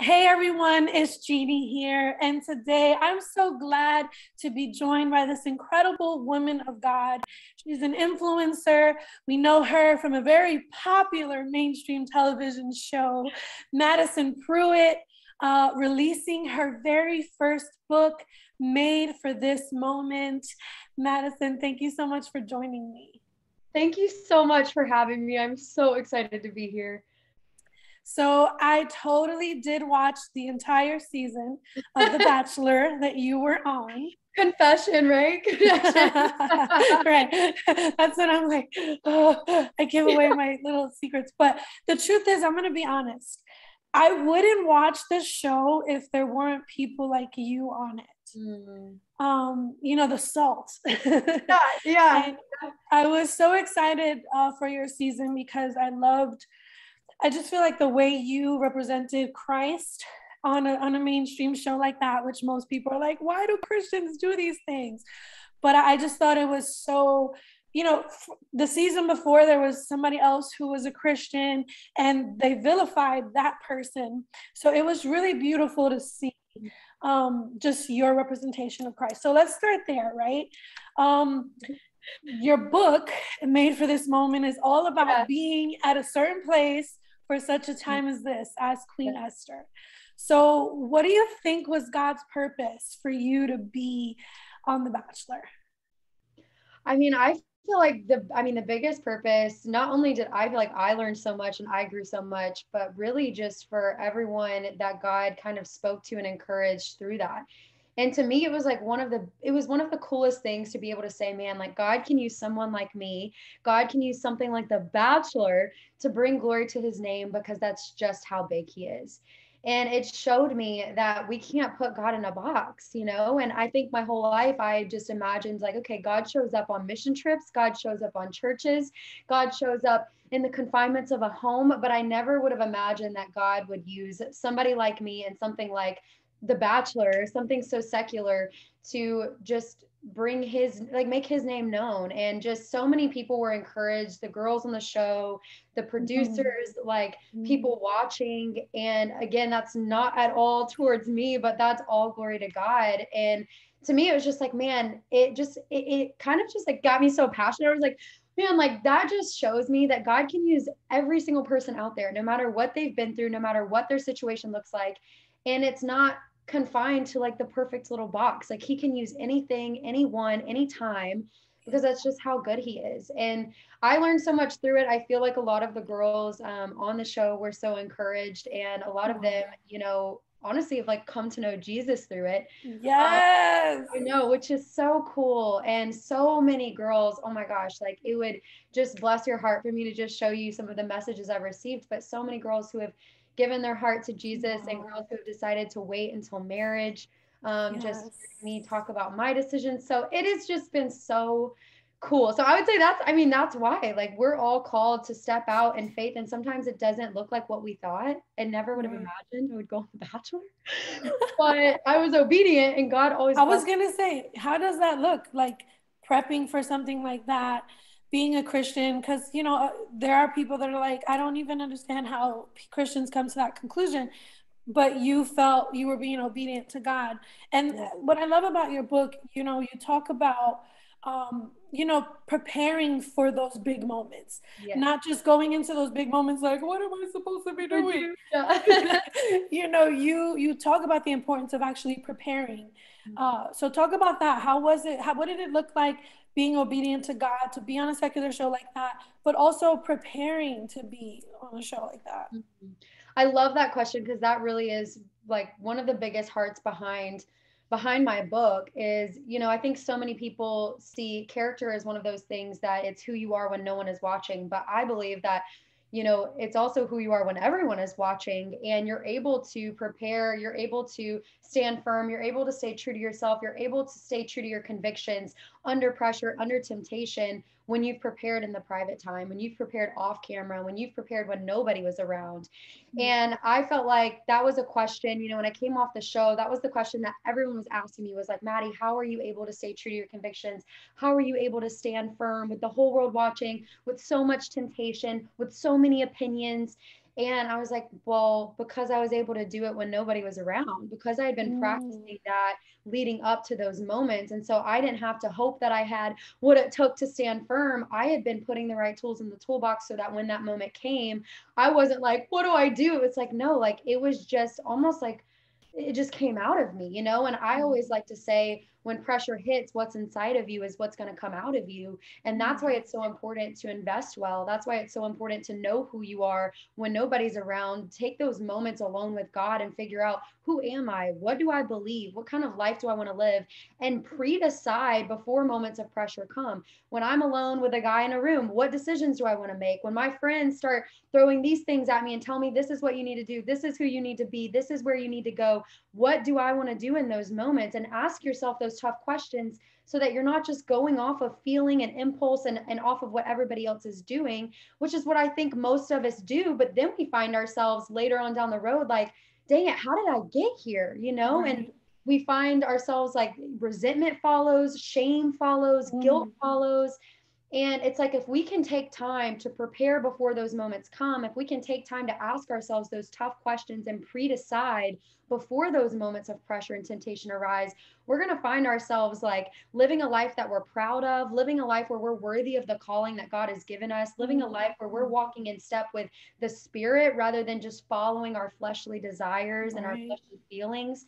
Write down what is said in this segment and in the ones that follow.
Hey everyone, it's Jeannie here. And today I'm so glad to be joined by this incredible woman of God. She's an influencer. We know her from a very popular mainstream television show, Madison Prewett, uh, releasing her very first book, Made for This Moment. Madison, thank you so much for joining me. Thank you so much for having me. I'm so excited to be here. So I totally did watch the entire season of The Bachelor that you were on. Confession, right? right. That's what I'm like. Oh, I give away my little secrets. But the truth is, I'm going to be honest. I wouldn't watch this show if there weren't people like you on it. Mm. Um, you know, the salt. yeah, yeah. I was so excited uh, for your season because I loved I just feel like the way you represented Christ on a, on a mainstream show like that, which most people are like, why do Christians do these things? But I just thought it was so, you know, the season before there was somebody else who was a Christian and they vilified that person. So it was really beautiful to see um, just your representation of Christ. So let's start there, right? Um, your book, Made for This Moment, is all about yeah. being at a certain place for such a time as this as Queen yeah. Esther. So, what do you think was God's purpose for you to be on The Bachelor? I mean, I feel like the I mean the biggest purpose not only did I feel like I learned so much and I grew so much, but really just for everyone that God kind of spoke to and encouraged through that and to me it was like one of the it was one of the coolest things to be able to say man like god can use someone like me. God can use something like the bachelor to bring glory to his name because that's just how big he is. And it showed me that we can't put god in a box you know? And i think my whole life i just imagined like okay god shows up on mission trips. God shows up on churches. God shows up in the confinements of a home. But i never would have imagined that god would use somebody like me and something like the Bachelor, something so secular, to just bring his like make his name known and just so many people were encouraged the girls on the show the mm-hmm. producers mm-hmm. like mm-hmm. people watching and again that's not at all towards me but that's all glory to god and to me it was just like man it just it, it kind of just like got me so passionate i was like man like that just shows me that god can use every single person out there no matter what they've been through no matter what their situation looks like and it's not confined to like the perfect little box. Like he can use anything, anyone, anytime because that's just how good he is. And I learned so much through it. I feel like a lot of the girls um, on the show were so encouraged, and a lot of them, you know, honestly have like come to know Jesus through it. Yes. Uh, I know, which is so cool. And so many girls, oh my gosh, like it would just bless your heart for me to just show you some of the messages I've received. But so many girls who have given their heart to Jesus and girls who have decided to wait until marriage. Um, yes. Just me talk about my decisions. So it has just been so cool. So I would say that's, I mean, that's why, like, we're all called to step out in faith. And sometimes it doesn't look like what we thought and never would have imagined I would go on the bachelor. but I was obedient and God always. I was going to say, how does that look like prepping for something like that? Being a Christian, because you know uh, there are people that are like, I don't even understand how Christians come to that conclusion, but you felt you were being obedient to God. And what I love about your book, you know, you talk about, um, you know, preparing for those big moments, not just going into those big moments like, what am I supposed to be doing? you know, you you talk about the importance of actually preparing. Mm-hmm. Uh, so talk about that. How was it? How what did it look like being obedient to God, to be on a secular show like that, but also preparing to be on a show like that? Mm-hmm. I love that question because that really is like one of the biggest hearts behind behind my book is you know i think so many people see character as one of those things that it's who you are when no one is watching but i believe that you know it's also who you are when everyone is watching and you're able to prepare you're able to stand firm you're able to stay true to yourself you're able to stay true to your convictions under pressure under temptation when you've prepared in the private time, when you've prepared off camera, when you've prepared when nobody was around. Mm-hmm. And I felt like that was a question, you know, when I came off the show, that was the question that everyone was asking me was like, Maddie, how are you able to stay true to your convictions? How are you able to stand firm with the whole world watching, with so much temptation, with so many opinions? And I was like, well, because I was able to do it when nobody was around, because I had been mm. practicing that leading up to those moments. And so I didn't have to hope that I had what it took to stand firm. I had been putting the right tools in the toolbox so that when that moment came, I wasn't like, what do I do? It's like, no, like it was just almost like it just came out of me, you know? And I mm. always like to say, when pressure hits, what's inside of you is what's going to come out of you. And that's why mm-hmm. it's so important to invest well. That's why it's so important to know who you are when nobody's around. Take those moments alone with God and figure out who am I? What do I believe? What kind of life do I want to live? And pre decide before moments of pressure come. When I'm alone with a guy in a room, what decisions do I want to make? When my friends start throwing these things at me and tell me this is what you need to do, this is who you need to be, this is where you need to go, what do I want to do in those moments? And ask yourself those tough questions so that you're not just going off of feeling and impulse and, and off of what everybody else is doing, which is what I think most of us do. But then we find ourselves later on down the road like, dang it, how did I get here? You know, right. and we find ourselves like resentment follows, shame follows, mm. guilt follows. And it's like if we can take time to prepare before those moments come, if we can take time to ask ourselves those tough questions and pre decide before those moments of pressure and temptation arise, we're going to find ourselves like living a life that we're proud of, living a life where we're worthy of the calling that God has given us, living a mm-hmm. life where we're walking in step with the spirit rather than just following our fleshly desires right. and our fleshly feelings.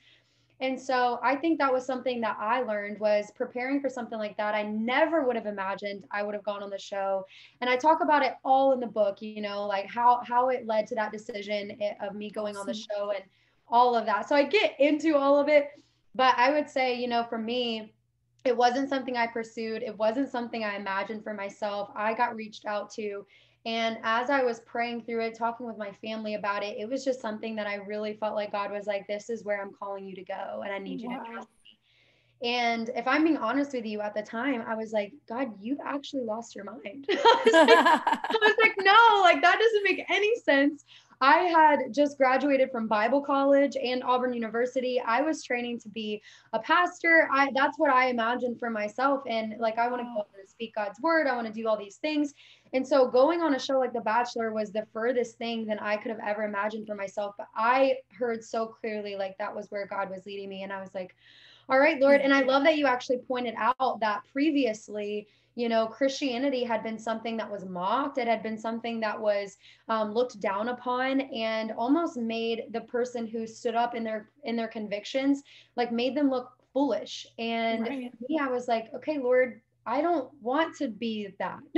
And so I think that was something that I learned was preparing for something like that. I never would have imagined I would have gone on the show. And I talk about it all in the book, you know, like how how it led to that decision eh, of me going on the show and all of that. So I get into all of it, but I would say, you know, for me, it wasn't something I pursued. It wasn't something I imagined for myself. I got reached out to. And as I was praying through it, talking with my family about it, it was just something that I really felt like God was like, this is where I'm calling you to go. And I need you wow. to trust. And if I'm being honest with you at the time, I was like, God, you've actually lost your mind. I, was like, I was like, no, like that doesn't make any sense. I had just graduated from Bible college and Auburn University. I was training to be a pastor. I that's what I imagined for myself. And like I want to go and speak God's word. I want to do all these things. And so going on a show like The Bachelor was the furthest thing than I could have ever imagined for myself. But I heard so clearly like that was where God was leading me. And I was like, all right, Lord. And I love that you actually pointed out that previously you know christianity had been something that was mocked it had been something that was um, looked down upon and almost made the person who stood up in their in their convictions like made them look foolish and right. me i was like okay lord I don't want to be that.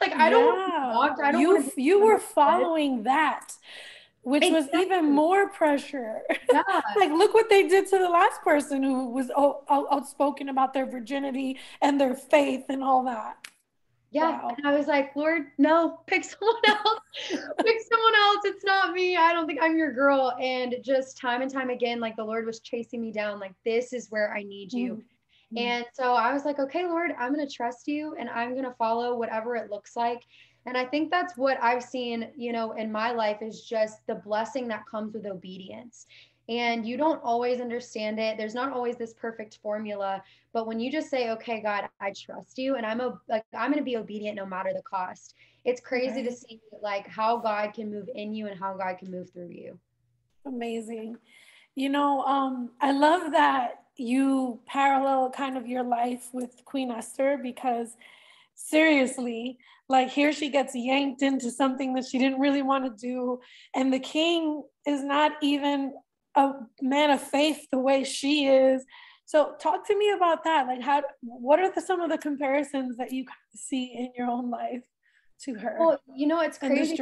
like I don't want I don't you you were following that which exactly. was even more pressure. Yeah. like, look what they did to the last person who was outspoken about their virginity and their faith and all that. Yeah. Wow. And I was like, Lord, no, pick someone else. pick someone else. It's not me. I don't think I'm your girl. And just time and time again, like the Lord was chasing me down, like, this is where I need you. Mm-hmm. And so I was like, okay, Lord, I'm going to trust you and I'm going to follow whatever it looks like. And I think that's what I've seen, you know, in my life is just the blessing that comes with obedience. And you don't always understand it. There's not always this perfect formula, but when you just say, "Okay, God, I trust you and I'm a, like I'm going to be obedient no matter the cost." It's crazy right. to see like how God can move in you and how God can move through you. Amazing. You know, um I love that you parallel kind of your life with Queen Esther because seriously like here she gets yanked into something that she didn't really want to do and the king is not even a man of faith the way she is. So talk to me about that like how what are the, some of the comparisons that you see in your own life to her well you know it's crazy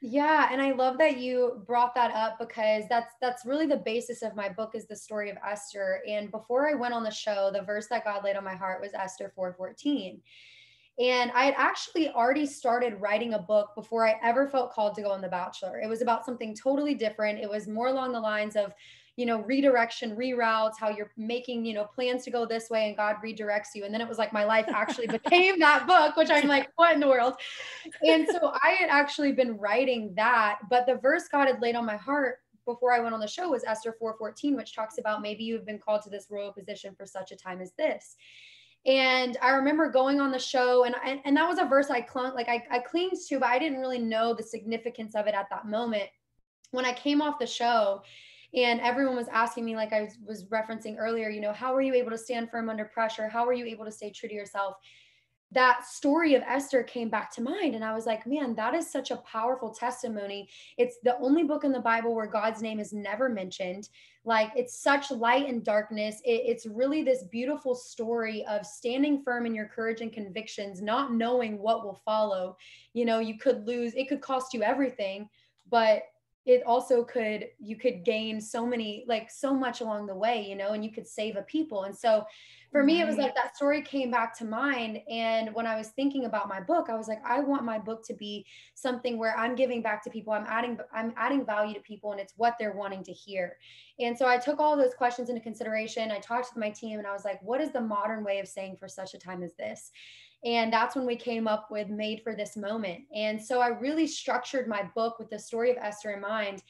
yeah and i love that you brought that up because that's that's really the basis of my book is the story of esther and before i went on the show the verse that god laid on my heart was esther 414 and I had actually already started writing a book before I ever felt called to go on The Bachelor. It was about something totally different. It was more along the lines of, you know, redirection, reroutes, how you're making, you know, plans to go this way and God redirects you. And then it was like my life actually became that book, which I'm like, what in the world? And so I had actually been writing that, but the verse God had laid on my heart before I went on the show was Esther 4:14, which talks about maybe you've been called to this royal position for such a time as this. And I remember going on the show, and and, and that was a verse I clung like I, I clinged to, but I didn't really know the significance of it at that moment. When I came off the show, and everyone was asking me, like I was referencing earlier, you know, how were you able to stand firm under pressure? How were you able to stay true to yourself? That story of Esther came back to mind. And I was like, man, that is such a powerful testimony. It's the only book in the Bible where God's name is never mentioned. Like it's such light and darkness. It, it's really this beautiful story of standing firm in your courage and convictions, not knowing what will follow. You know, you could lose, it could cost you everything, but it also could you could gain so many like so much along the way you know and you could save a people. And so for me it was like that story came back to mind. And when i was thinking about my book i was like i want my book to be something where i'm giving back to people. I'm adding i'm adding value to people and it's what they're wanting to hear. And so i took all those questions into consideration. I talked to my team and i was like what is the modern way of saying for such a time as this and that's when we came up with Made for This Moment. And so I really structured my book with the story of Esther in mind.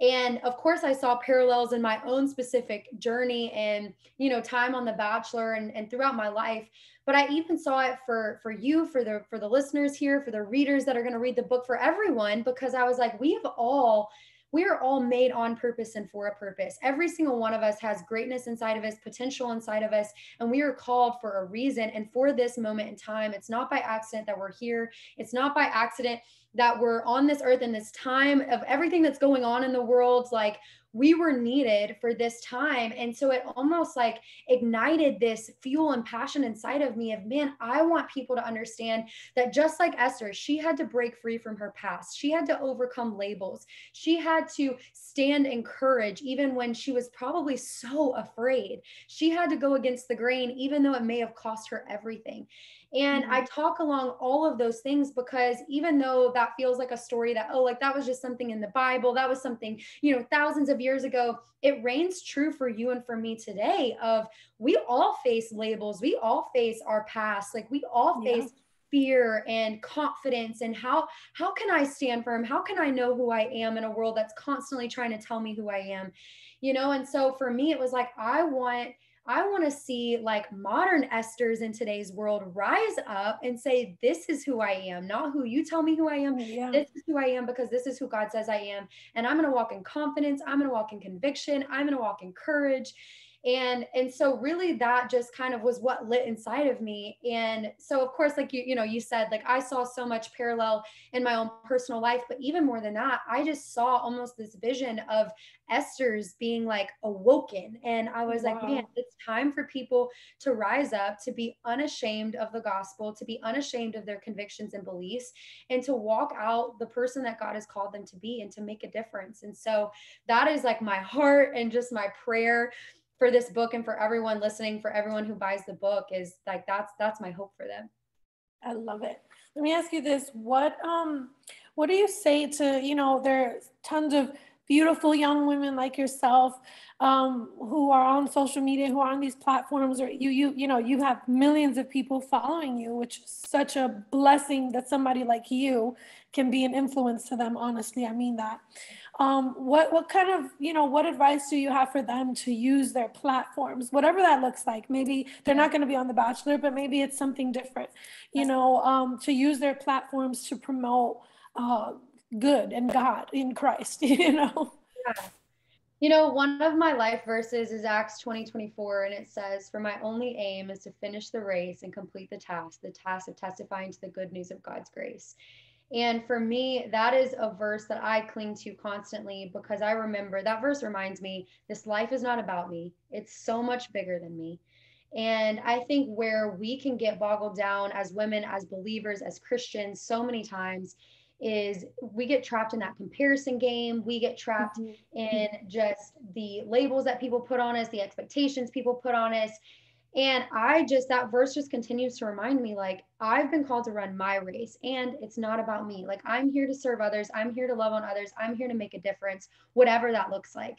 And of course, I saw parallels in my own specific journey and, you know, time on The Bachelor and, and throughout my life. But I even saw it for for you, for the for the listeners here, for the readers that are going to read the book, for everyone, because I was like, we have all we are all made on purpose and for a purpose. Every single one of us has greatness inside of us, potential inside of us, and we are called for a reason and for this moment in time. It's not by accident that we're here. It's not by accident that we're on this earth in this time of everything that's going on in the world. Like we were needed for this time. And so it almost like ignited this fuel and passion inside of me of, man, I want people to understand that just like Esther, she had to break free from her past. She had to overcome labels. She had to stand in courage, even when she was probably so afraid. She had to go against the grain, even though it may have cost her everything. And mm-hmm. I talk along all of those things because even though that feels like a story that, oh, like that was just something in the Bible, that was something, you know, thousands of years ago, it reigns true for you and for me today of we all face labels, we all face our past, like we all face yeah fear and confidence and how how can i stand firm? How can i know who i am in a world that's constantly trying to tell me who i am? You know and so for me it was like i want I want to see like modern Esthers in today's world rise up and say, This is who I am, not who you tell me who I am. Yeah. This is who I am because this is who God says I am. And I'm going to walk in confidence. I'm going to walk in conviction. I'm going to walk in courage and and so really that just kind of was what lit inside of me. And so of course like you you know you said like i saw so much parallel in my own personal life but even more than that i just saw almost this vision of esther's being like awoken. And i was wow. like man it's time for people to rise up to be unashamed of the gospel to be unashamed of their convictions and beliefs and to walk out the person that god has called them to be and to make a difference. And so that is like my heart and just my prayer for this book and for everyone listening, for everyone who buys the book is like that's that's my hope for them. I love it. Let me ask you this: what um what do you say to you know there are tons of beautiful young women like yourself um, who are on social media, who are on these platforms, or you you you know you have millions of people following you, which is such a blessing that somebody like you can be an influence to them. Honestly, I mean that um, what what kind of you know what advice do you have for them to use their platforms? Whatever that looks like. Maybe they're not going to be on the bachelor but maybe it's something different. You know um, to use their platforms to promote uh, good and god in christ you know? Yeah. You know, one of my life verses is Acts 20 24, and it says, For my only aim is to finish the race and complete the task, the task of testifying to the good news of God's grace. And for me, that is a verse that I cling to constantly because I remember that verse reminds me this life is not about me, it's so much bigger than me. And I think where we can get boggled down as women, as believers, as Christians, so many times is we get trapped in that comparison game. We get trapped mm-hmm. in just the labels that people put on us, the expectations people put on us. And I just, that verse just continues to remind me like, I've been called to run my race and it's not about me. Like, I'm here to serve others. I'm here to love on others. I'm here to make a difference, whatever that looks like.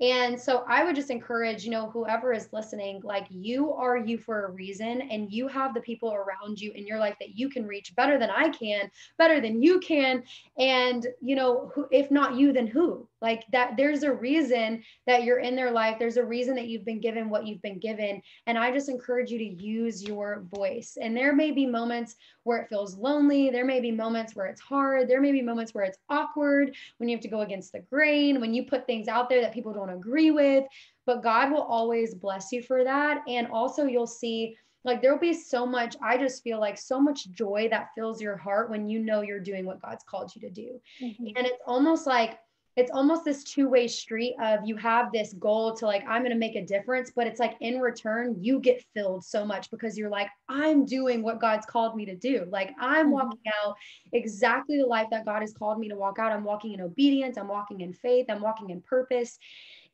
And so I would just encourage, you know, whoever is listening, like you are you for a reason and you have the people around you in your life that you can reach better than I can, better than you can. And, you know, who, if not you, then who? Like that, there's a reason that you're in their life. There's a reason that you've been given what you've been given. And I just encourage you to use your voice. And there may be moments where it feels lonely. There may be moments where it's hard. There may be moments where it's awkward, when you have to go against the grain, when you put things out there that people don't agree with. But God will always bless you for that. And also, you'll see like there'll be so much i just feel like so much joy that fills your heart when you know you're doing what god's called you to do mm-hmm. and it's almost like it's almost this two-way street of you have this goal to like i'm going to make a difference but it's like in return you get filled so much because you're like i'm doing what god's called me to do. Like i'm mm-hmm. walking out exactly the life that god has called me to walk out. I'm walking in obedience. I'm walking in faith. I'm walking in purpose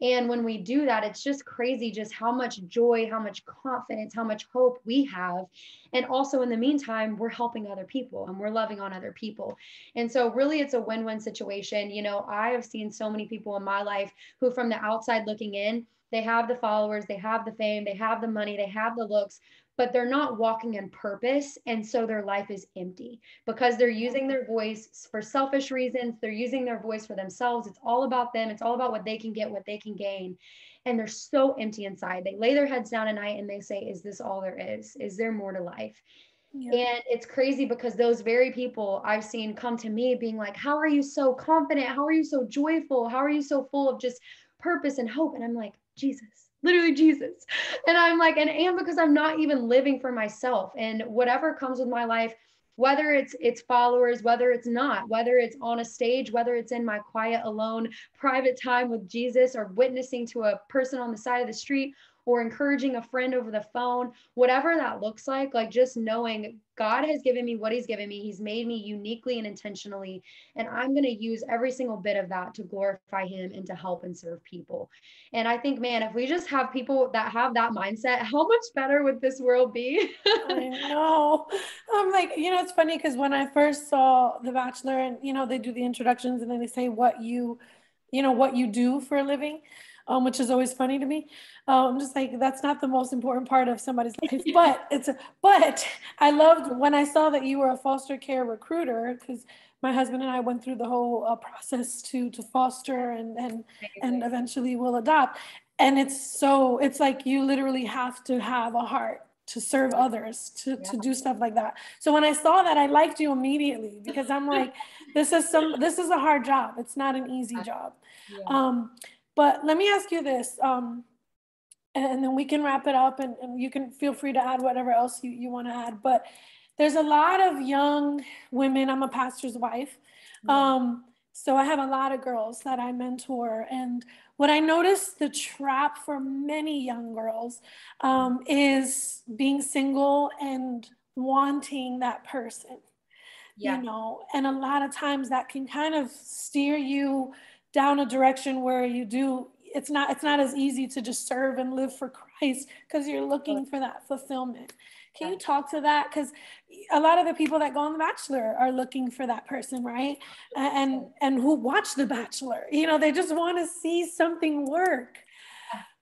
and when we do that, it's just crazy just how much joy, how much confidence, how much hope we have. And also in the meantime, we're helping other people and we're loving on other people. And so really it's a win-win situation. You know, I have seen so many people in my life who from the outside looking in, they have the followers, they have the fame, they have the money, they have the looks, but they're not walking in purpose. And so their life is empty because they're using their voice for selfish reasons. They're using their voice for themselves. It's all about them, it's all about what they can get, what they can gain. And they're so empty inside. They lay their heads down at night and they say, Is this all there is? Is there more to life? Yeah. And it's crazy because those very people I've seen come to me being like, How are you so confident? How are you so joyful? How are you so full of just purpose and hope? And I'm like, Jesus, literally Jesus. And I'm like, and and because I'm not even living for myself and whatever comes with my life, whether it's it's followers, whether it's not, whether it's on a stage, whether it's in my quiet, alone, private time with Jesus or witnessing to a person on the side of the street or encouraging a friend over the phone, whatever that looks like, like just knowing God has given me what He's given me. He's made me uniquely and intentionally. And I'm going to use every single bit of that to glorify Him and to help and serve people. And I think, man, if we just have people that have that mindset, how much better would this world be? I know. I'm like, you know, it's funny because when I first saw The Bachelor and, you know, they do the introductions and then they say what you, you know, what you do for a living um, which is always funny to me. Um, I'm just like, that's not the most important part of somebody's life, but it's, a, but I loved when I saw that you were a foster care recruiter because my husband and I went through the whole uh, process to, to foster and, and, and eventually will adopt. And it's so, it's like you literally have to have a heart to serve others to, yeah. to do stuff like that so when i saw that i liked you immediately because i'm like this is some this is a hard job it's not an easy job yeah. um but let me ask you this, um, and then we can wrap it up and, and you can feel free to add whatever else you, you want to add. But there's a lot of young women, I'm a pastor's wife. Um, so I have a lot of girls that I mentor. And what I noticed the trap for many young girls um, is being single and wanting that person. Yeah. You know, and a lot of times that can kind of steer you down a direction where you do it's not it's not as easy to just serve and live for Christ because you're looking for that fulfillment. Can you talk to that? Because a lot of the people that go on The Bachelor are looking for that person, right? And and who watch The Bachelor, you know, they just want to see something work.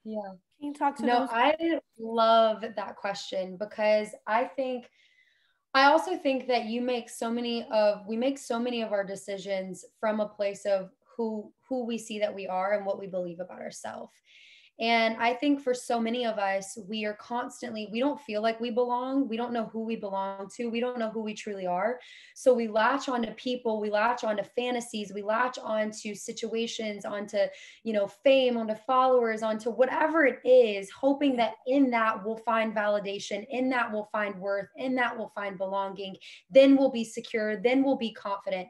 Yeah. Can you talk to? No, I love that question because I think I also think that you make so many of we make so many of our decisions from a place of who who we see that we are and what we believe about ourselves and I think for so many of us, we are constantly, we don't feel like we belong. We don't know who we belong to. We don't know who we truly are. So we latch onto people, we latch onto fantasies, we latch onto situations, onto, you know, fame, onto followers, onto whatever it is, hoping that in that we'll find validation, in that we'll find worth, in that we'll find belonging. Then we'll be secure, then we'll be confident.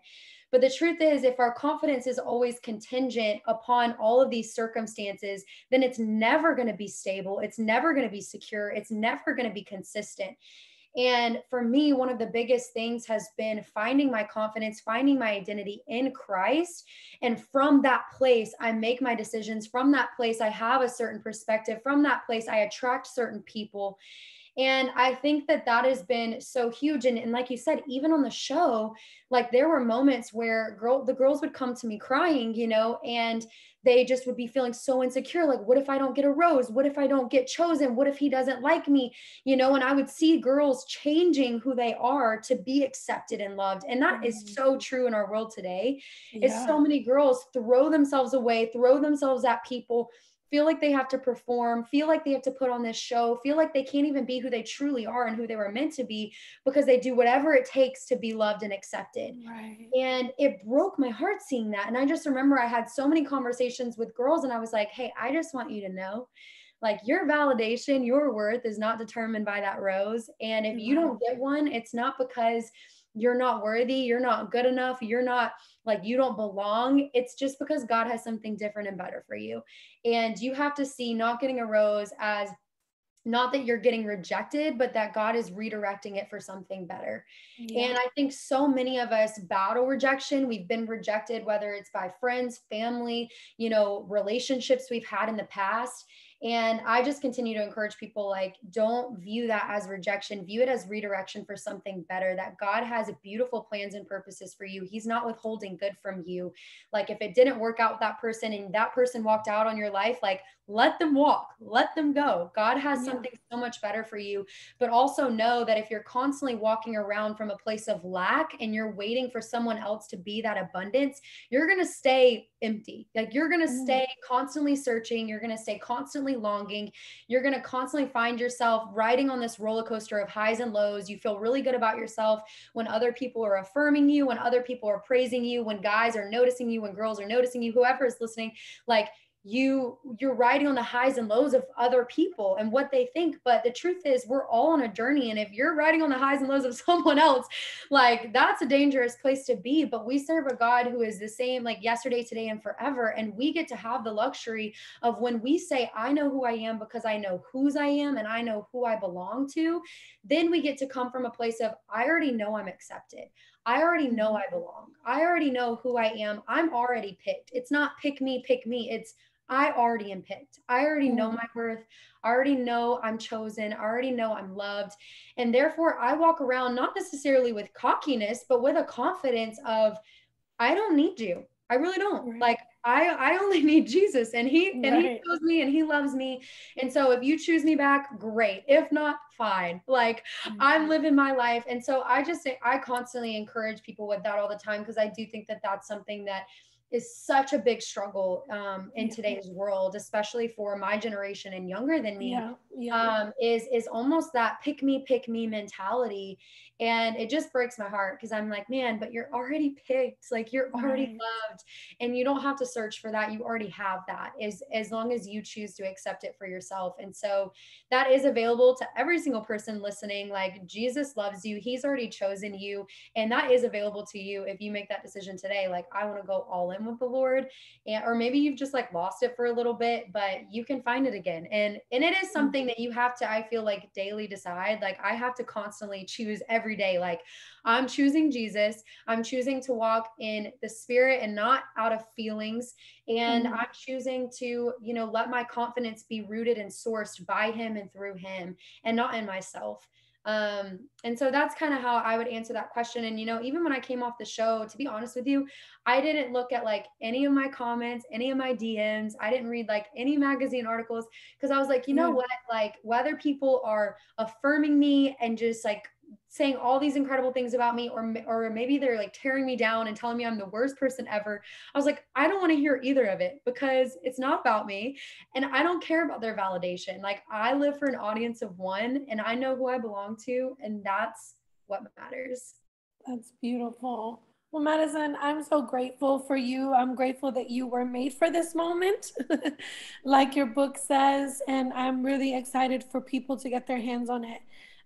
But the truth is, if our confidence is always contingent upon all of these circumstances, then it's never going to be stable. It's never going to be secure. It's never going to be consistent. And for me, one of the biggest things has been finding my confidence, finding my identity in Christ. And from that place, I make my decisions. From that place, I have a certain perspective. From that place, I attract certain people. And I think that that has been so huge. And, and like you said, even on the show, like there were moments where girl the girls would come to me crying, you know, and they just would be feeling so insecure like what if i don't get a rose what if i don't get chosen what if he doesn't like me you know and i would see girls changing who they are to be accepted and loved and that mm-hmm. is so true in our world today yeah. is so many girls throw themselves away throw themselves at people feel like they have to perform, feel like they have to put on this show, feel like they can't even be who they truly are and who they were meant to be because they do whatever it takes to be loved and accepted. Right. And it broke my heart seeing that. And I just remember I had so many conversations with girls and I was like, hey, I just want you to know like your validation, your worth is not determined by that rose. And if you don't get one, it's not because you're not worthy, you're not good enough, you're not like you don't belong. It's just because God has something different and better for you. And you have to see not getting a rose as not that you're getting rejected, but that God is redirecting it for something better. Yeah. And I think so many of us battle rejection. We've been rejected, whether it's by friends, family, you know, relationships we've had in the past. And I just continue to encourage people like, don't view that as rejection, view it as redirection for something better. That God has beautiful plans and purposes for you. He's not withholding good from you. Like, if it didn't work out with that person and that person walked out on your life, like, let them walk, let them go. God has yeah. something so much better for you. But also know that if you're constantly walking around from a place of lack and you're waiting for someone else to be that abundance, you're going to stay empty. Like you're going to mm. stay constantly searching, you're going to stay constantly longing. You're going to constantly find yourself riding on this roller coaster of highs and lows. You feel really good about yourself when other people are affirming you, when other people are praising you, when guys are noticing you, when girls are noticing you, whoever is listening, like you you're riding on the highs and lows of other people and what they think but the truth is we're all on a journey and if you're riding on the highs and lows of someone else like that's a dangerous place to be but we serve a god who is the same like yesterday today and forever and we get to have the luxury of when we say i know who i am because i know whose i am and i know who i belong to then we get to come from a place of i already know i'm accepted I already know mm-hmm. I belong. I already know who I am. I'm already picked. It's not pick me, pick me. It's I already am picked. I already know mm. my worth. I already know I'm chosen. I already know I'm loved. And therefore, I walk around not necessarily with cockiness, but with a confidence of, I don't need you. I really don't. Right. Like I I only need Jesus and he and right. he chose me and he loves me. And so if you choose me back, great. If not, fine. Like mm-hmm. I'm living my life. And so I just say I constantly encourage people with that all the time because I do think that that's something that is such a big struggle um, in yeah. today's world, especially for my generation and younger than me. Yeah. Yeah. Um, is is almost that pick me, pick me mentality, and it just breaks my heart because I'm like, man, but you're already picked, like you're already right. loved, and you don't have to search for that. You already have that. Is as long as you choose to accept it for yourself, and so that is available to every single person listening. Like Jesus loves you; He's already chosen you, and that is available to you if you make that decision today. Like I want to go all in with the Lord and or maybe you've just like lost it for a little bit but you can find it again and and it is something mm-hmm. that you have to I feel like daily decide like I have to constantly choose every day like I'm choosing Jesus I'm choosing to walk in the spirit and not out of feelings and mm-hmm. I'm choosing to you know let my confidence be rooted and sourced by him and through him and not in myself um, and so that's kind of how I would answer that question. And, you know, even when I came off the show, to be honest with you, I didn't look at like any of my comments, any of my DMs. I didn't read like any magazine articles because I was like, you know what? Like, whether people are affirming me and just like saying all these incredible things about me or or maybe they're like tearing me down and telling me I'm the worst person ever. I was like, I don't want to hear either of it because it's not about me and I don't care about their validation. Like I live for an audience of one and I know who I belong to and that's what matters. That's beautiful. Well, Madison, I'm so grateful for you. I'm grateful that you were made for this moment, like your book says. And I'm really excited for people to get their hands on it.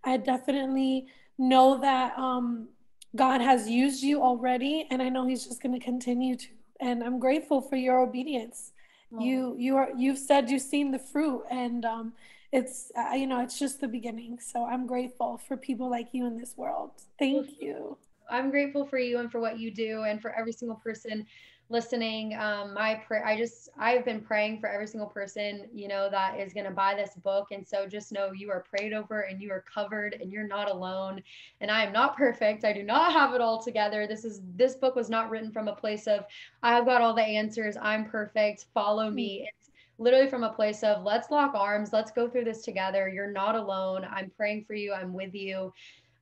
I definitely know that um, God has used you already, and I know He's just going to continue to. And I'm grateful for your obedience. Oh. You you are you've said you've seen the fruit, and um, it's uh, you know it's just the beginning. So I'm grateful for people like you in this world. Thank you. I'm grateful for you and for what you do, and for every single person listening. Um, my prayer, I just, I've been praying for every single person, you know, that is going to buy this book. And so just know you are prayed over and you are covered and you're not alone. And I am not perfect. I do not have it all together. This is, this book was not written from a place of, I've got all the answers. I'm perfect. Follow me. Mm-hmm. It's literally from a place of, let's lock arms. Let's go through this together. You're not alone. I'm praying for you. I'm with you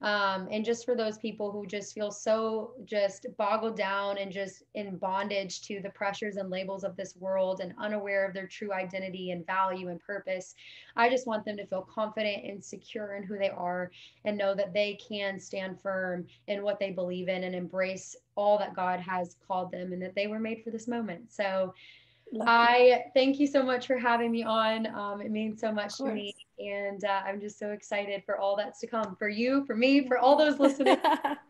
um, and just for those people who just feel so just boggled down and just in bondage to the pressures and labels of this world and unaware of their true identity and value and purpose i just want them to feel confident and secure in who they are and know that they can stand firm in what they believe in and embrace all that god has called them and that they were made for this moment. So I thank you so much for having me on. Um, it means so much to me. And uh, I'm just so excited for all that's to come for you, for me, for all those listening.